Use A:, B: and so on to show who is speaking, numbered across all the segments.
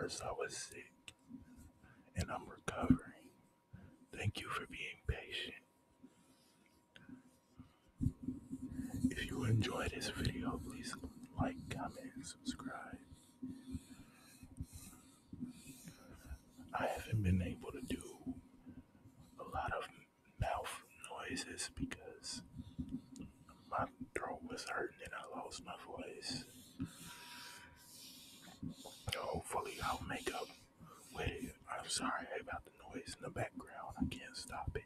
A: first I was sick and I'm recovering. Thank you for being patient. If you enjoy this video, please like, comment, and subscribe. I haven't been able to do a lot of mouth noises because my throat was hurting and I lost my voice. Hopefully, I'll make up with it. I'm sorry about the noise in the background. I can't stop it.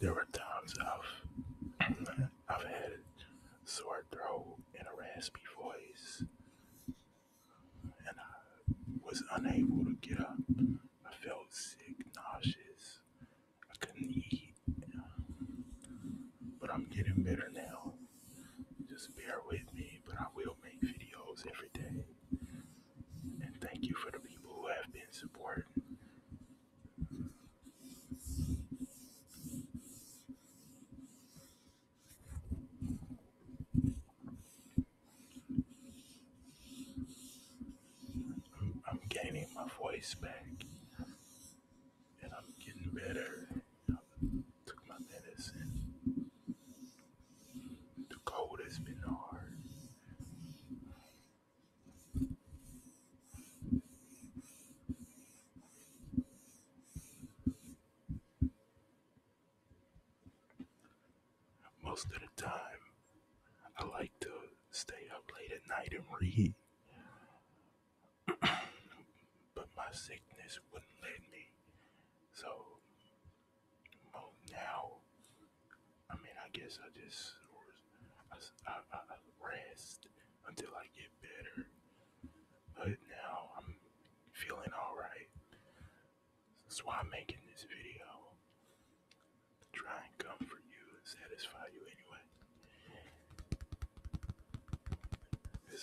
A: There were times I've I've had a sore throat and a raspy voice, and I was unable to get up. I felt sick, nauseous. I couldn't eat, but I'm getting better now. Just bear with me, but I will make videos every day. And thank you for the people who have been supporting. I'm, I'm gaining my voice back, and I'm getting better. I took my medicine. The cold has been hard. Most of the time, I like to stay up late night and read, but my sickness wouldn't let me. So, well, now, I mean, I guess I just I, I, I rest until I get better. But now I'm feeling all right. That's why I'm making this video. To try and comfort you and satisfy you anyway.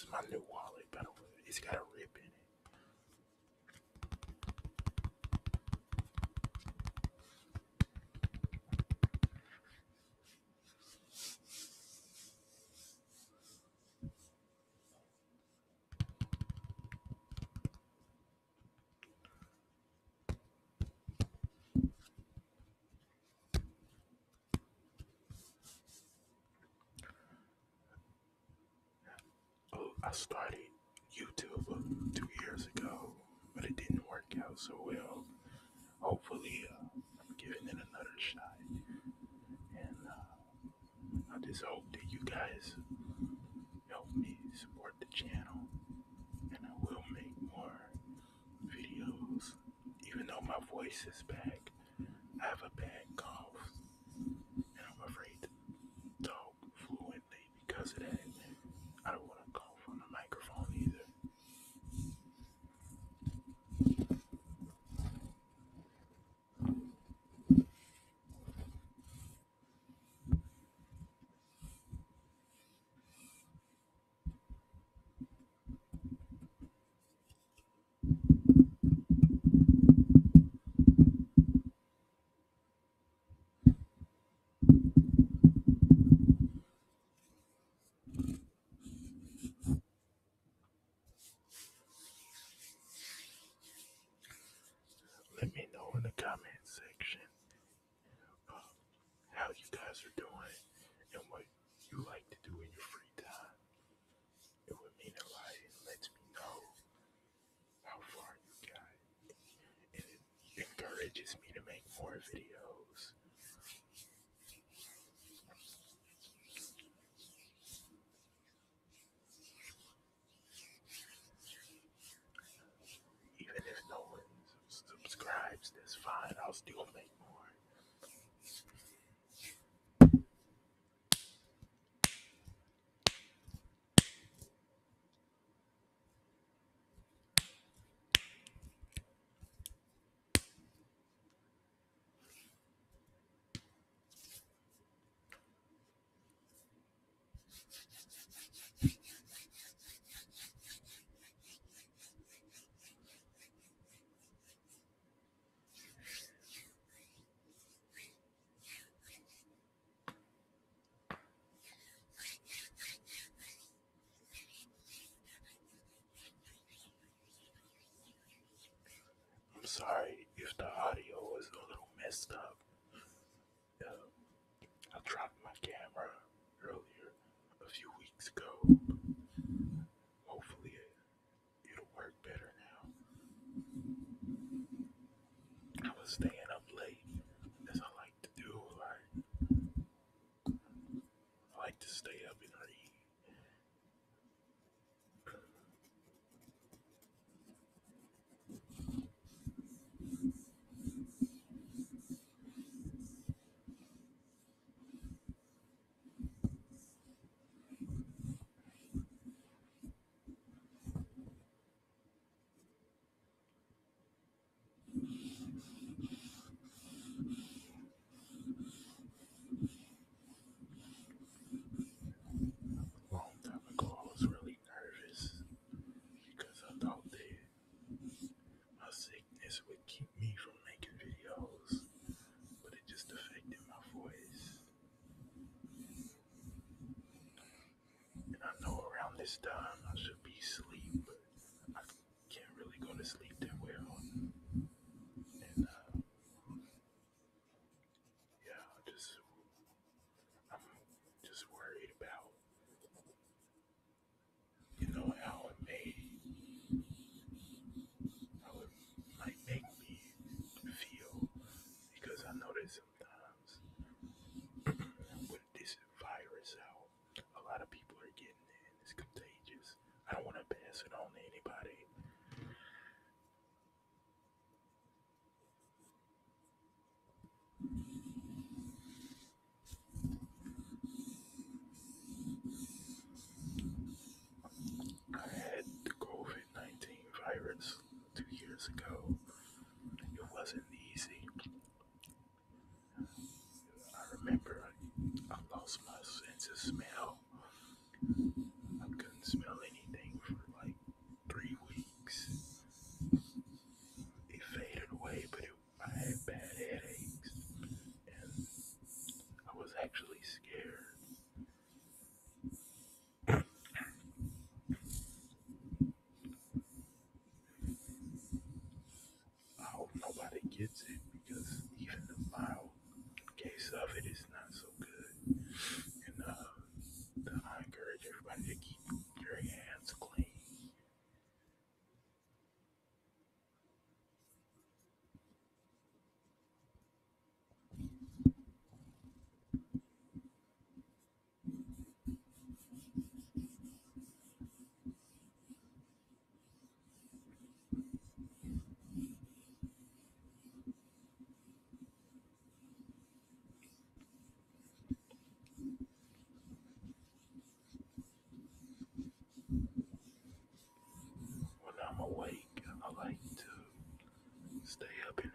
A: Is my new wallet, way. It's got a rip in it. Oh, I started YouTube two years ago, but it didn't work out so well. Hopefully, uh, I'm giving it another shot, and uh, I just hope that you guys help me support the channel, and I will make more videos. Even though my voice is back, I have a bad cough, and I'm afraid to talk fluently because of that. I don't want to cough on the microphone either. Let me know in the comment section uh, how you guys are doing and what you like to do in your free time. It would mean a lot. It lets me know how far you got, and it encourages me to make more videos. Even if no one subscribes, that's fine. I'll sorry if the audio was a little messed up. Um, I dropped my camera earlier a few weeks ago. this time I should be asleep. Jackson, only anybody. I had the COVID 19 virus two years ago. It wasn't easy. I remember I lost my sense of smell. stay up in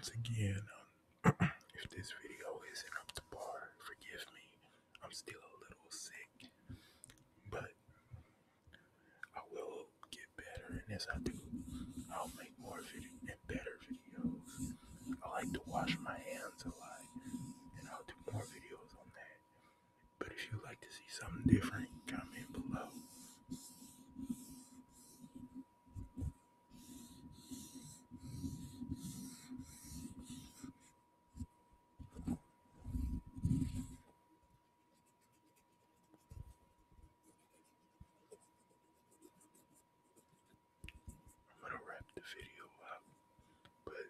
A: once again, um, if this video isn't up to par, forgive me. I'm still a little sick, but I will get better. And as I do, I'll make more video and better videos. I like to wash my hands a lot, and I'll do more videos on that. But if you'd like to see something different, comment below. I'm gonna wrap the video up, but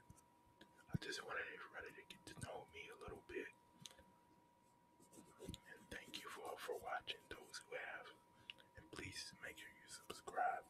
A: I just wanted everybody to get to know me a little bit. And thank you for for watching those who have. And please make sure you subscribe,